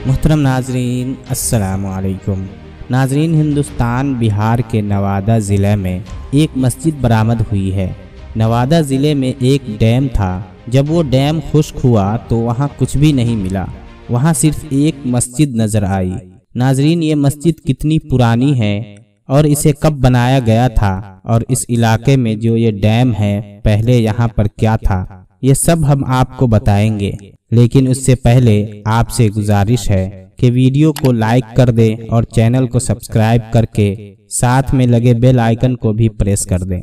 मोहतरम नाजरीन, अस्सलाम वालेकुम नाजरीन, हिंदुस्तान बिहार के नवादा ज़िले में एक मस्जिद बरामद हुई है। नवादा ज़िले में एक डैम था। जब वो डैम खुश्क हुआ तो वहाँ कुछ भी नहीं मिला। वहाँ सिर्फ़ एक मस्जिद नज़र आई। नाजरीन, ये मस्जिद कितनी पुरानी है और इसे कब बनाया गया था और इस इलाके में जो ये डैम है, पहले यहाँ पर क्या था, ये सब हम आपको बताएँगे। लेकिन उससे पहले आपसे गुजारिश है कि वीडियो को लाइक कर दें और चैनल को सब्सक्राइब करके साथ में लगे बेल आइकन को भी प्रेस कर दें।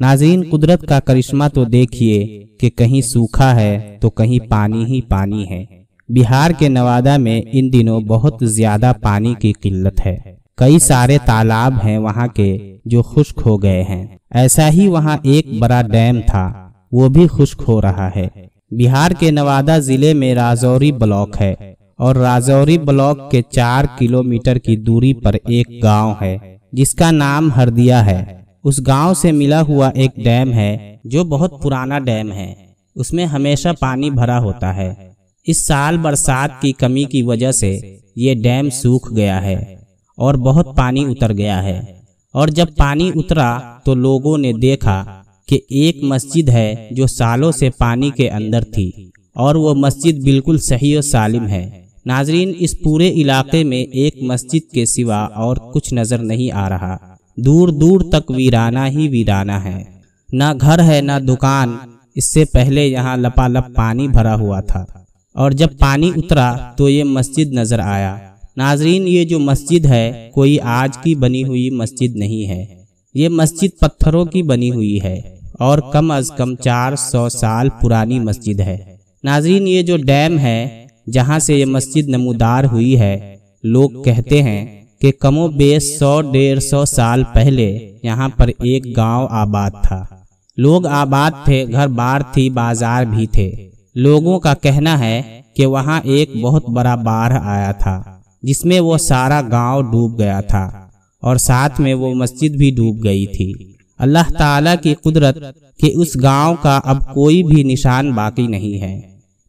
नाजीन कुदरत का करिश्मा तो देखिए कि कहीं सूखा है तो कहीं पानी ही पानी है। बिहार के नवादा में इन दिनों बहुत ज़्यादा पानी की किल्लत है। कई सारे तालाब हैं वहाँ के जो खुश्क हो गए हैं। ऐसा ही वहाँ एक बड़ा डैम था। वो भी खुश्क हो रहा है। बिहार के नवादा ज़िले में राजौरी ब्लॉक है और राजौरी ब्लॉक के चार किलोमीटर की दूरी पर एक गाँव है, जिसका नाम हरदिया है। उस गाँव से मिला हुआ एक डैम है, जो बहुत पुराना डैम है। उसमें हमेशा पानी भरा होता है। इस साल बरसात की कमी की वजह से ये डैम सूख गया है और बहुत पानी उतर गया है। और जब पानी उतरा तो लोगों ने देखा कि एक मस्जिद है जो सालों से पानी के अंदर थी, और वो मस्जिद बिल्कुल सही और सालिम है। नाजरीन, इस पूरे इलाके में एक मस्जिद के सिवा और कुछ नज़र नहीं आ रहा। दूर दूर तक वीराना ही वीराना है। ना घर है, ना दुकान। इससे पहले यहाँ लपालप पानी भरा हुआ था। और जब पानी उतरा तो ये मस्जिद नज़र आया। नाजरीन, ये जो मस्जिद है, कोई आज की बनी हुई मस्जिद नहीं है। ये मस्जिद पत्थरों की बनी हुई है। और कम अज कम चार सौ साल पुरानी मस्जिद है। नाजरीन, ये जो डैम है, जहाँ से ये मस्जिद नमूदार हुई है, लोग कहते हैं कि कमो बेस सौ, डेढ़ सौ साल पहले यहाँ पर एक गाँव आबाद था। लोग आबाद थे, घर बार थी, बाज़ार भी थे। लोगों का कहना है कि वहाँ एक बहुत बड़ा बाढ़ आया था, जिसमें वो सारा गाँव डूब गया था, और साथ में वो मस्जिद भी डूब गई थी। अल्लाह ताला की कुदरत कि उस गाँव का अब कोई भी निशान बाकी नहीं है।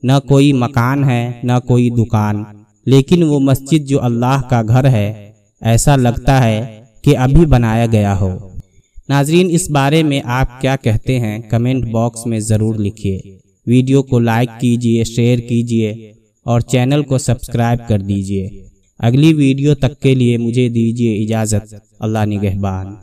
न कोई मकान है, न कोई दुकान। लेकिन वो मस्जिद जो अल्लाह का घर है, ऐसा लगता है कि अभी बनाया गया हो। नाजरीन, इस बारे में आप क्या कहते हैं, कमेंट बॉक्स में ज़रूर लिखिए। वीडियो को लाइक कीजिए, शेयर कीजिए और चैनल को सब्सक्राइब कर दीजिए। अगली वीडियो तक के लिए मुझे दीजिए इजाज़त। अल्लाह निगहबान।